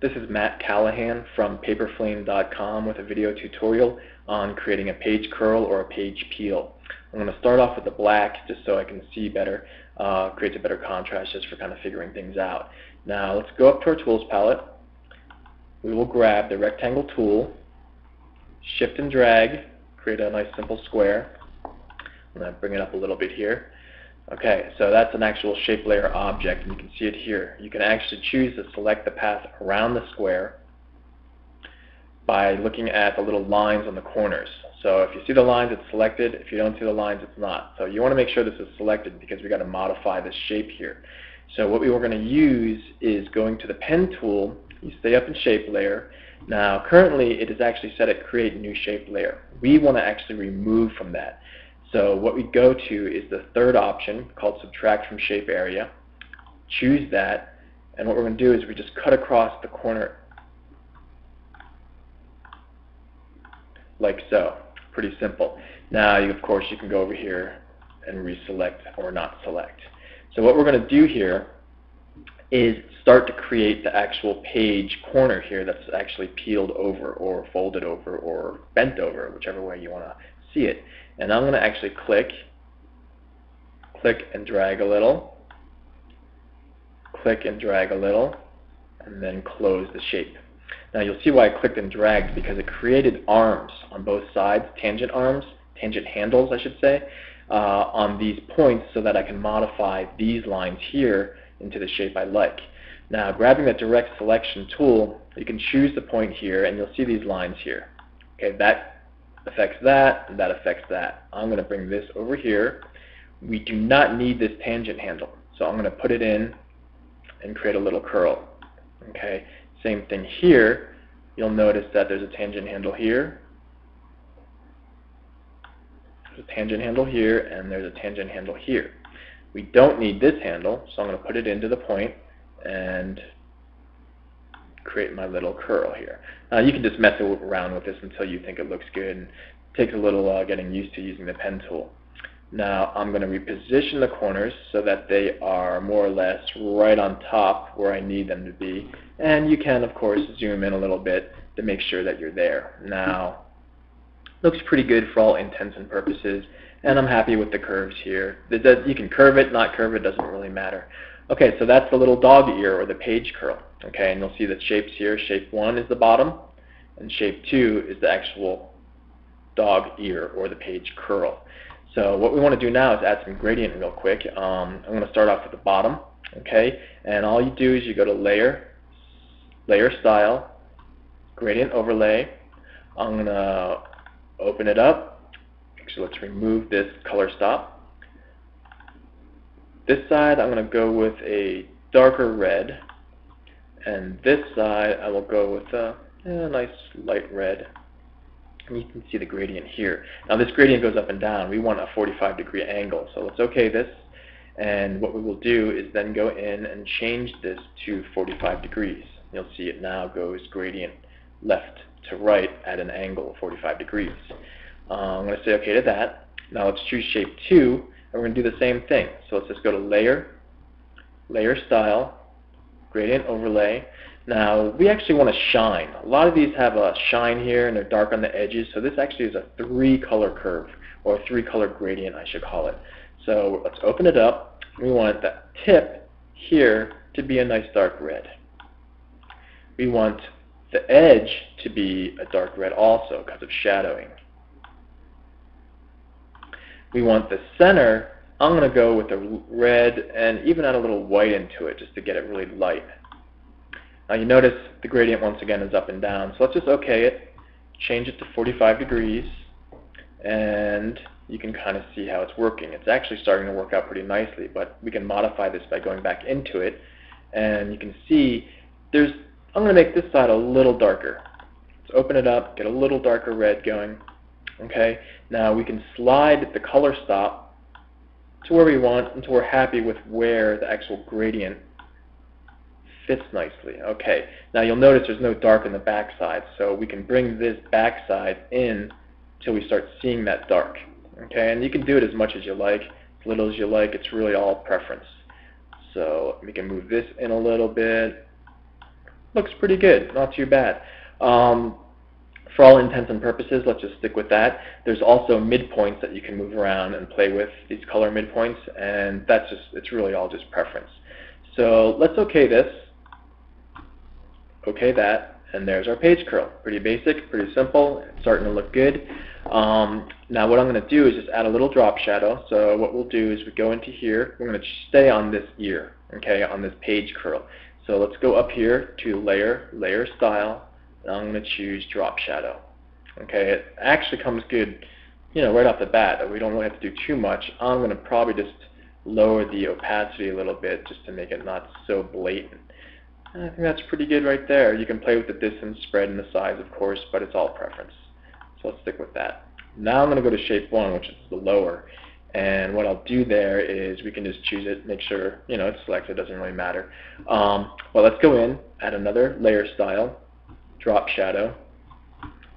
This is Matt Callahan from paperflame.com with a video tutorial on creating a page curl or a page peel. I'm going to start off with the black just so I can see better, uh, creates a better contrast just for kind of figuring things out. Now let's go up to our tools palette. We will grab the rectangle tool, shift and drag, create a nice simple square. I'm going to bring it up a little bit here. Okay, so that's an actual shape layer object, and you can see it here. You can actually choose to select the path around the square by looking at the little lines on the corners. So if you see the lines, it's selected. If you don't see the lines, it's not. So you want to make sure this is selected because we've got to modify this shape here. So what we were going to use is going to the pen tool. You stay up in shape layer. Now currently it is actually set at create new shape layer. We want to actually remove from that. So what we go to is the third option called subtract from shape area. Choose that and what we're going to do is we just cut across the corner like so. Pretty simple. Now you, of course you can go over here and reselect or not select. So what we're going to do here is start to create the actual page corner here that's actually peeled over or folded over or bent over, whichever way you want to see it. And I'm going to actually click, click and drag a little, click and drag a little, and then close the shape. Now you'll see why I clicked and dragged because it created arms on both sides, tangent arms, tangent handles I should say, uh, on these points so that I can modify these lines here into the shape I like. Now grabbing the direct selection tool, you can choose the point here and you'll see these lines here. Okay, that affects that, that affects that. I'm going to bring this over here. We do not need this tangent handle, so I'm going to put it in and create a little curl. Okay, same thing here. You'll notice that there's a tangent handle here, there's a tangent handle here, and there's a tangent handle here. We don't need this handle, so I'm going to put it into the point and create my little curl here. Uh, you can just mess around with this until you think it looks good. And takes a little uh, getting used to using the pen tool. Now I'm going to reposition the corners so that they are more or less right on top where I need them to be. And you can, of course, zoom in a little bit to make sure that you're there. Now, looks pretty good for all intents and purposes. And I'm happy with the curves here. You can curve it, not curve it, doesn't really matter. Okay, so that's the little dog ear or the page curl. Okay, and you'll see the shapes here. Shape 1 is the bottom, and shape 2 is the actual dog ear or the page curl. So what we want to do now is add some gradient real quick. Um, I'm going to start off at the bottom, okay? And all you do is you go to Layer, Layer Style, Gradient Overlay. I'm going to open it up. Actually, let's remove this color stop. This side I'm going to go with a darker red and this side I will go with a, a nice light red and you can see the gradient here. Now this gradient goes up and down. We want a 45 degree angle so let's OK this and what we will do is then go in and change this to 45 degrees. You'll see it now goes gradient left to right at an angle of 45 degrees. Uh, I'm going to say OK to that. Now let's choose shape 2 and we're going to do the same thing. So let's just go to Layer, Layer Style, gradient overlay. Now, we actually want to shine. A lot of these have a shine here and they're dark on the edges, so this actually is a three-color curve, or a three-color gradient, I should call it. So let's open it up. We want the tip here to be a nice dark red. We want the edge to be a dark red also because of shadowing. We want the center I'm going to go with a red and even add a little white into it just to get it really light. Now you notice the gradient once again is up and down. So let's just OK it, change it to 45 degrees, and you can kind of see how it's working. It's actually starting to work out pretty nicely, but we can modify this by going back into it. And you can see there's, I'm going to make this side a little darker. Let's open it up, get a little darker red going. Okay, now we can slide the color stop to where we want until we're happy with where the actual gradient fits nicely. Okay, now you'll notice there's no dark in the backside, so we can bring this backside in till we start seeing that dark. Okay, and you can do it as much as you like, as little as you like, it's really all preference. So we can move this in a little bit, looks pretty good, not too bad. Um, for all intents and purposes, let's just stick with that. There's also midpoints that you can move around and play with, these color midpoints, and that's just, it's really all just preference. So let's OK this, OK that, and there's our page curl. Pretty basic, pretty simple, it's starting to look good. Um, now what I'm going to do is just add a little drop shadow. So what we'll do is we go into here, we're going to stay on this ear, okay, on this page curl. So let's go up here to Layer, Layer Style, I'm going to choose drop shadow. Okay, it actually comes good, you know, right off the bat. that We don't really have to do too much. I'm going to probably just lower the opacity a little bit just to make it not so blatant. And I think that's pretty good right there. You can play with the distance, spread, and the size, of course, but it's all preference. So let's stick with that. Now I'm going to go to shape 1, which is the lower. And what I'll do there is we can just choose it, make sure, you know, it's selected, it doesn't really matter. Um, well, let's go in, add another layer style, drop shadow.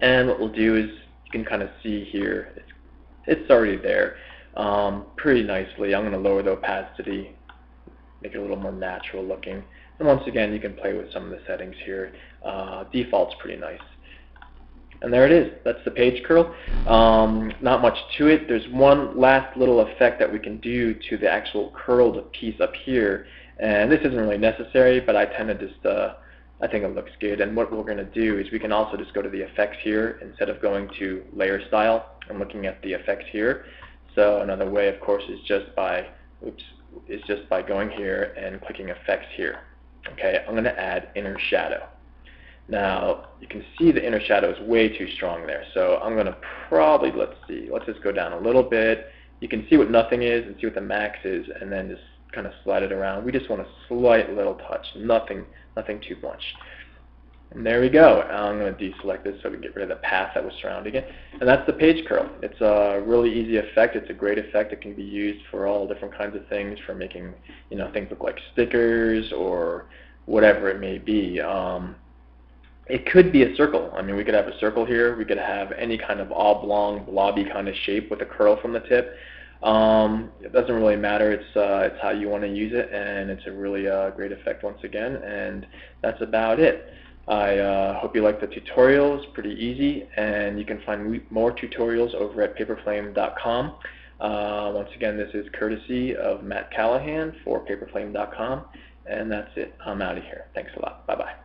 And what we'll do is you can kind of see here, it's, it's already there um, pretty nicely. I'm going to lower the opacity, make it a little more natural looking. And once again, you can play with some of the settings here. Uh, default's pretty nice. And there it is. That's the page curl. Um, not much to it. There's one last little effect that we can do to the actual curled piece up here. And this isn't really necessary, but I tend to just uh, I think it looks good. And what we're going to do is we can also just go to the effects here instead of going to layer style and looking at the effects here. So another way, of course, is just by oops, is just by going here and clicking effects here. Okay, I'm going to add inner shadow. Now you can see the inner shadow is way too strong there. So I'm going to probably let's see, let's just go down a little bit. You can see what nothing is and see what the max is, and then just kind of slide it around. We just want a slight little touch, nothing nothing too much. And there we go. I'm going to deselect this so we can get rid of the path that was surrounding it. And that's the page curl. It's a really easy effect. It's a great effect. It can be used for all different kinds of things, for making you know things look like stickers or whatever it may be. Um, it could be a circle. I mean, we could have a circle here. We could have any kind of oblong, blobby kind of shape with a curl from the tip. Um, it doesn't really matter. It's uh, it's how you want to use it, and it's a really uh, great effect once again. And that's about it. I uh, hope you like the tutorial. It's pretty easy, and you can find more tutorials over at paperflame.com. Uh, once again, this is courtesy of Matt Callahan for paperflame.com, and that's it. I'm out of here. Thanks a lot. Bye-bye.